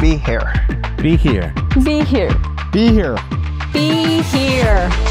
Be here. Be here. Be here. Be here be here.